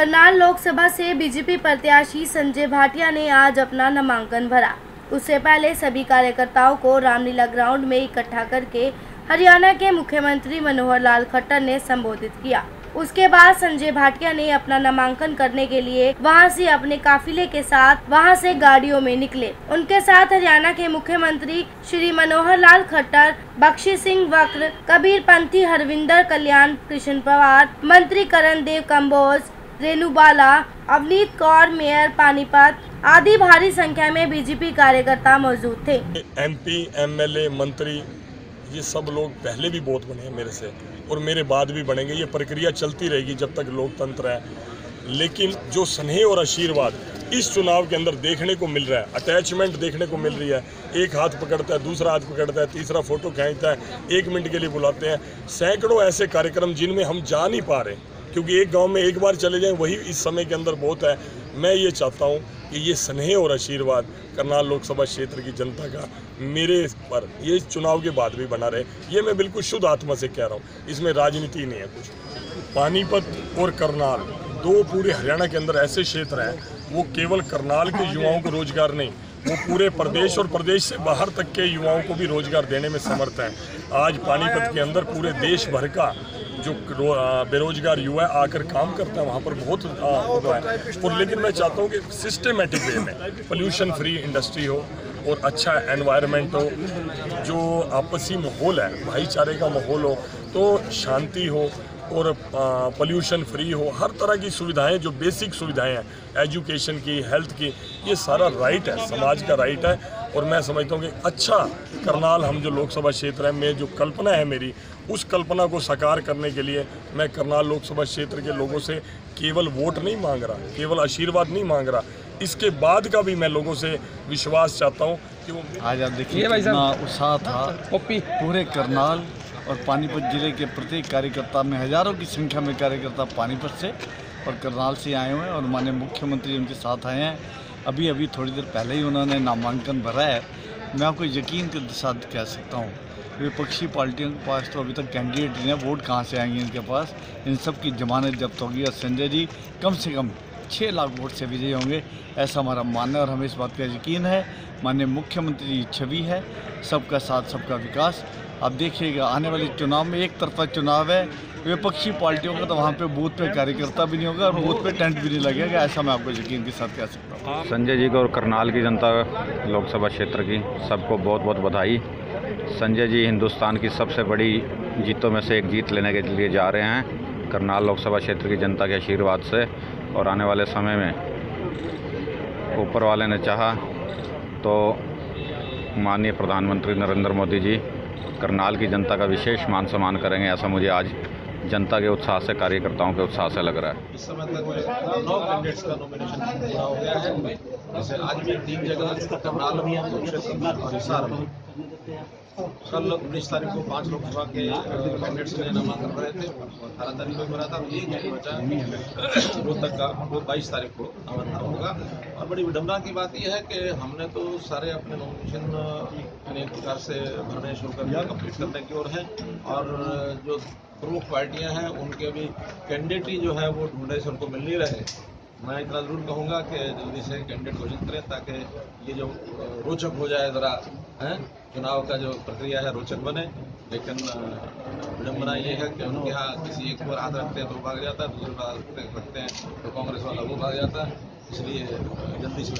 करनाल लोकसभा से बीजेपी प्रत्याशी संजय भाटिया ने आज अपना नामांकन भरा। उससे पहले सभी कार्यकर्ताओं को रामलीला ग्राउंड में इकट्ठा करके हरियाणा के मुख्यमंत्री मनोहर लाल खट्टर ने संबोधित किया। उसके बाद संजय भाटिया ने अपना नामांकन करने के लिए वहाँ से अपने काफिले के साथ वहाँ से गाड़ियों में निकले। उनके साथ हरियाणा के मुख्यमंत्री श्री मनोहर लाल खट्टर, बख्शी सिंह वक्र कबीर पंथी हरविंदर कल्याण, कृष्ण पवार, मंत्री करण देव कम्बोज रेणु बाला, अवनीत कौर, मेयर पानीपत आदि भारी संख्या में बीजेपी कार्यकर्ता मौजूद थे। एमपी एमएलए मंत्री, ये सब लोग पहले भी बहुत बने हैं मेरे से और मेरे बाद भी बनेंगे। ये प्रक्रिया चलती रहेगी जब तक लोकतंत्र है। लेकिन जो स्नेह और आशीर्वाद इस चुनाव के अंदर देखने को मिल रहा है अटैचमेंट देखने को मिल रही है, एक हाथ पकड़ता है, दूसरा हाथ पकड़ता है, तीसरा फ़ोटो खींचता है, एक मिनट के लिए बुलाते हैं। सैकड़ों ऐसे कार्यक्रम जिनमें हम जा नहीं पा रहे। क्योंकि एक गाँव में एक बार चले जाएँ, वही इस समय के अंदर बहुत है। मैं ये चाहता हूँ कि ये स्नेह और आशीर्वाद करनाल लोकसभा क्षेत्र की जनता का मेरे पर ये चुनाव के बाद भी बना रहे। ये मैं बिल्कुल शुद्ध आत्मा से कह रहा हूँ, इसमें राजनीति नहीं है कुछ। पानीपत और करनाल, दो पूरे हरियाणा के अंदर ऐसे क्षेत्र हैं, वो केवल करनाल के युवाओं को रोज़गार नहीं, वो पूरे प्रदेश और प्रदेश से बाहर तक के युवाओं को भी रोज़गार देने में समर्थ हैं। आज पानीपत के अंदर पूरे देश भर का जो बेरोजगार युवा आकर काम करता है, वहाँ पर बहुत होता है। और लेकिन मैं चाहता हूँ कि सिस्टमेटिक वे में पोल्यूशन फ्री इंडस्ट्री हो और अच्छा एनवायरनमेंट हो, जो आपसी माहौल है, भाईचारे का माहौल हो तो शांति हो और पोल्यूशन फ्री हो हर तरह की सुविधाएँ जो बेसिक सुविधाएँ हैं एजुकेशन की हेल्थ की ये सारा राइट है समाज का राइट है। और मैं समझता हूँ कि अच्छा करनाल हम जो लोकसभा क्षेत्र है में जो कल्पना है मेरी उस कल्पना को साकार करने के लिए मैं करनाल लोकसभा क्षेत्र के लोगों से केवल वोट नहीं मांग रहा केवल आशीर्वाद नहीं मांग रहा। इसके बाद का भी मैं लोगों से विश्वास चाहता हूँ कि वो आज आप देखिए उत्साह था। पूरे करनाल और पानीपत ज़िले के प्रत्येक कार्यकर्ता में हज़ारों की संख्या में कार्यकर्ता पानीपत से और करनाल से आए हुए हैं और माननीय मुख्यमंत्री उनके साथ आए हैं। अभी अभी थोड़ी देर पहले ही उन्होंने नामांकन भरा है। मैं आपको यकीन के साथ कह सकता हूँ, विपक्षी पार्टियों के पास तो अभी तक कैंडिडेट नहीं है। वोट कहाँ से आएँगे इनके पास? इन सब की जमानत जब्त होगी और संजय जी कम से कम छः लाख वोट से विजयी होंगे, ऐसा हमारा मानना है और हमें इस बात का यकीन है। माननीय मुख्यमंत्री छवि है, सबका साथ, सबका विकास। आप देखिएगा, आने वाले चुनाव में एक तरफा चुनाव है, विपक्षी पार्टियों का तो वहाँ पे बूथ पे कार्यकर्ता भी नहीं होगा और बूथ पे टेंट भी नहीं लगेगा, ऐसा मैं आपको यकीन के साथ कह सकता हूँ। संजय जी को और करनाल की जनता, लोकसभा क्षेत्र की, सबको बहुत बहुत बधाई। संजय जी हिंदुस्तान की सबसे बड़ी जीतों में से एक जीत लेने के लिए जा रहे हैं, करनाल लोकसभा क्षेत्र की जनता के आशीर्वाद से। और आने वाले समय में ऊपर वाले ने चाहा तो माननीय प्रधानमंत्री नरेंद्र मोदी जी करनाल की जनता का विशेष मान सम्मान करेंगे, ऐसा मुझे आज जनता के उत्साह से, कार्यकर्ताओं के उत्साह से लग रहा है। इस समय तक नौ कैंडिडेट्स का नॉमिनेशन पूरा हो गया है। जैसे आज भी तीन जगह करनाल और हिसार में कल उन्नीस तारीख को पाँच लोकसभा के कैंडिडेट्स ने नामांकन भरे थे और अठारह तारीख को भरा था। एक बचा रोहतक का वो बाईस तारीख को नामांकन होगा। और बड़ी विडम्बना की बात यह है कि हमने तो सारे अपने नॉमिनेशन अनेक प्रकार से भरने शुरू कर दिया कंप्लीट करने की ओर है। और जो प्रमुख पार्टियाँ हैं, उनके भी कैंडिडेट ही जो है वो ढूंढे से उनको मिल नहीं रहे। मैं इतना ज़रूर कहूँगा कि जल्दी से कैंडिडेट घोषित करें ताकि ये जो रोचक हो जाए ज़रा, है, चुनाव का जो प्रक्रिया है रोचक बने। लेकिन विडम्बना ये है कि उनके यहाँ किसी एक पर हाथ रखते हैं तो भाग जाता है, दूसरे पर हाथ रखते हैं तो कांग्रेस वाला वो भाग जाता है। इसलिए जल्दी से